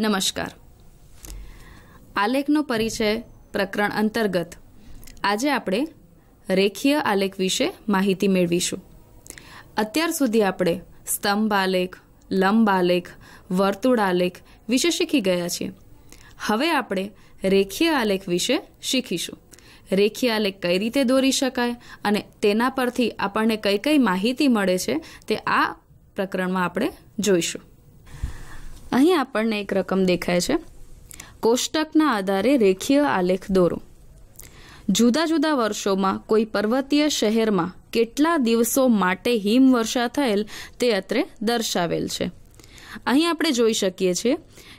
નમસ્કાર. આલેખનો પરિચય પ્રકરણ અંતર્ગત. આજે આપણે રેખીય આલેખ વિશે માહિતી મેળવીશું. અત્યાર સુધી આપણે સ્તંભ આલેખ, લંબ આલેખ, વર્તુળ આલેખ વિશે શીખી ગયા છીએ. હવે આપણે રેખીય આલેખ વિશે શીખીશું. રેખીય આલેખ કઈ રીતે દોરી શકાય અને તેના પરથી આપણને કઈ કઈ માહિતી મળે છે તે આ પ્રકરણમાં આપણે જોઈશું. અહીં આપણને એક રકમ દેખાય છે. કોષ્ટકના આધારે રેખીય આલેખ દોરો. જુદા જુદા વર્ષોમાં કોઈ પર્વતીય શહેરમાં કેટલા દિવસો માટે હિમવર્ષા થયેલ તે અત્રે દર્શાવેલ છે. અહીં આપણે જોઈ શકીએ છીએ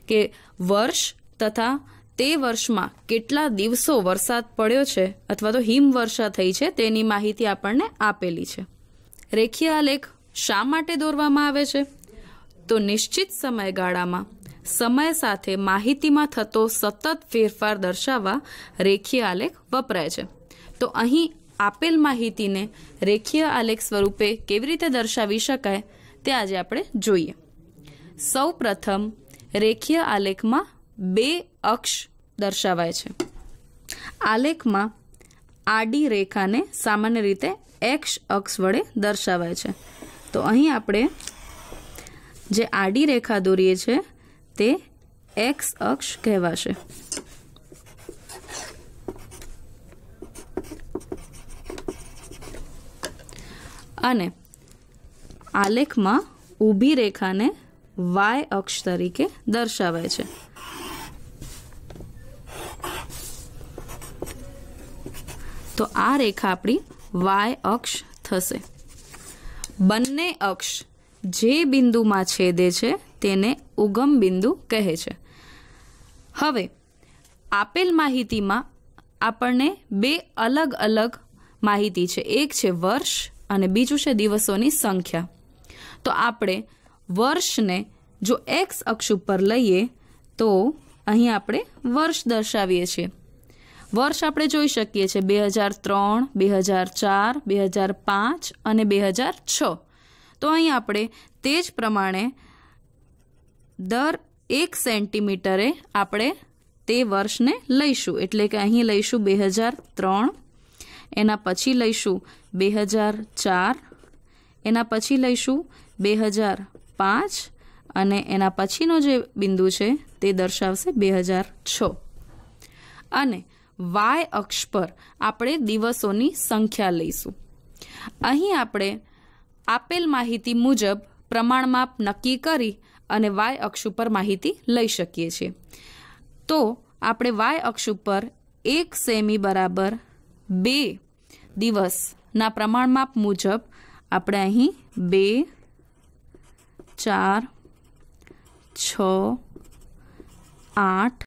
કે વર્ષ તથા તે વર્ષમાં કેટલા દિવસો વરસાદ પડ્યો છે અથવા તો હિમવર્ષા થઈ છે તેની માહિતી આપણને આપેલી છે. રેખીય આલેખ શા માટે દોરવામાં આવે છે? તો નિશ્ચિત સમયગાળામાં, સમય સાથે માહિતીમાં થતો સતત ફેરફાર દર્શાવવા રેખીય આલેખ વપરાય છે. તો અહીં આપેલ માહિતીને રેખીય આલેખ સ્વરૂપે કેવી રીતે દર્શાવી શકાય તે આજે આપણે જોઈએ. સૌ પ્રથમ રેખીય આલેખમાં બે અક્ષ દર્શાવાય છે. આલેખમાં આડી રેખાને સામાન્ય રીતે એક્સ અક્ષ વડે દર્શાવાય છે. તો અહીં આપણે જે આડી રેખા દોરીએ છે, તે એક્સ અક્ષ કહેવાશે. અને આલેખમાં ઊભી રેખાને વાય અક્ષ તરીકે દર્શાવાય છે. તો આ રેખા આપણી વાય અક્ષ થશે. બંને અક્ષ જે બિંદુમાં છેદે છે તેને ઉગમ બિંદુ કહે છે. હવે, આપેલ માહિતીમાં આપણને બે અલગ અલગ માહિતી છે. એક છે વર્ષ અને બીજું છે દિવસોની સંખ્યા. તો આપણે વર્ષને જો એક્સ અક્ષ ઉપર લઈએ, તો અહીં આપણે વર્ષ દર્શાવીએ છીએ. વર્ષ આપણે જોઈ શકીએ છીએ બે હજાર ત્રણ, બે હજાર ચાર, બે હજાર પાંચ અને બે હજાર છ. તો અહીં આપણે તે જ પ્રમાણે દર એક સેન્ટીમીટરે આપણે તે વર્ષને લઈશું. એટલે કે અહીં લઈશું બે હજાર ત્રણ, એના પછી લઈશું બે હજાર ચાર, એના પછી લઈશું બે હજાર પાંચ અને એના પછીનો જે બિંદુ છે તે દર્શાવશે બે હજાર છ. અને વાય અક્ષ પર આપણે દિવસોની સંખ્યા લઈશું. અહીં આપણે આપેલ માહિતી મુજબ પ્રમાણમાપ નક્કી કરી અને વાય અક્ષ ઉપર માહિતી લઈ શકીએ છીએ. તો આપણે વાય અક્ષ ઉપર એક સેમી બરાબર બે દિવસના પ્રમાણમાપ મુજબ આપણે અહીં બે, ચાર, છ, આઠ